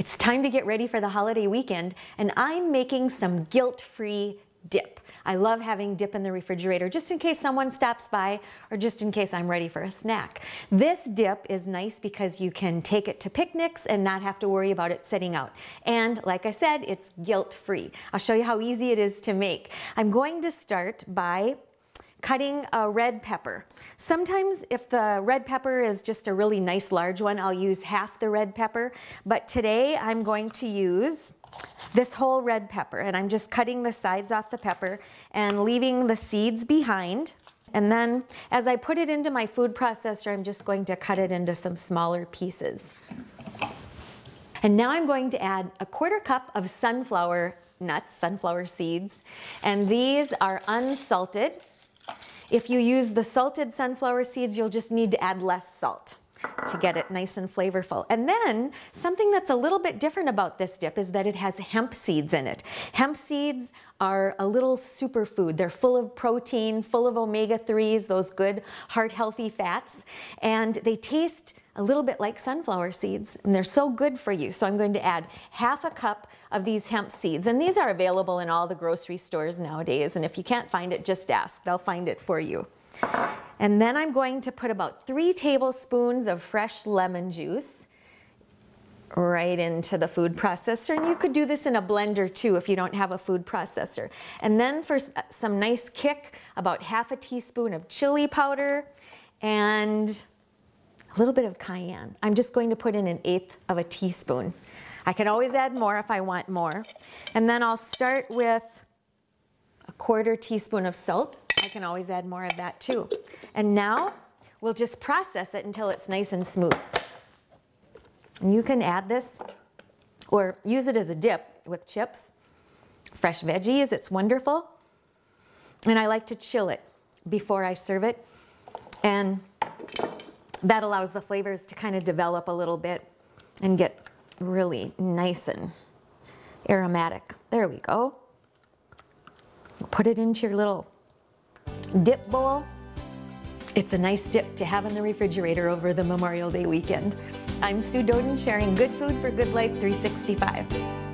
It's time to get ready for the holiday weekend, and I'm making some guilt-free dip. I love having dip in the refrigerator just in case someone stops by or just in case I'm ready for a snack. This dip is nice because you can take it to picnics and not have to worry about it sitting out. And like I said, it's guilt-free. I'll show you how easy it is to make. I'm going to start by cutting a red pepper. Sometimes if the red pepper is just a really nice large one, I'll use half the red pepper. But today I'm going to use this whole red pepper and I'm just cutting the sides off the pepper and leaving the seeds behind. And then as I put it into my food processor, I'm just going to cut it into some smaller pieces. And now I'm going to add a quarter cup of sunflower nuts, sunflower seeds. And these are unsalted. If you use the salted sunflower seeds, you'll just need to add less salt to get it nice and flavorful. And then something that's a little bit different about this dip is that it has hemp seeds in it. Hemp seeds are a little superfood. They're full of protein, full of omega-3s, those good heart healthy fats, and they taste a little bit like sunflower seeds, and they're so good for you. So I'm going to add half a cup of these hemp seeds, and these are available in all the grocery stores nowadays, and if you can't find it, just ask. They'll find it for you. And then I'm going to put about three tablespoons of fresh lemon juice right into the food processor. And you could do this in a blender too if you don't have a food processor. And then for some nice kick, about half a teaspoon of chili powder and a little bit of cayenne. I'm just going to put in an eighth of a teaspoon. I can always add more if I want more. And then I'll start with a quarter teaspoon of salt. I can always add more of that too. And now we'll just process it until it's nice and smooth. And you can add this or use it as a dip with chips, fresh veggies, it's wonderful. And I like to chill it before I serve it. And that allows the flavors to kind of develop a little bit and get really nice and aromatic. There we go. Put it into your little dip bowl. It's a nice dip to have in the refrigerator over the Memorial Day weekend. I'm Sue Doeden sharing good food for good life 365.